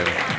Amen.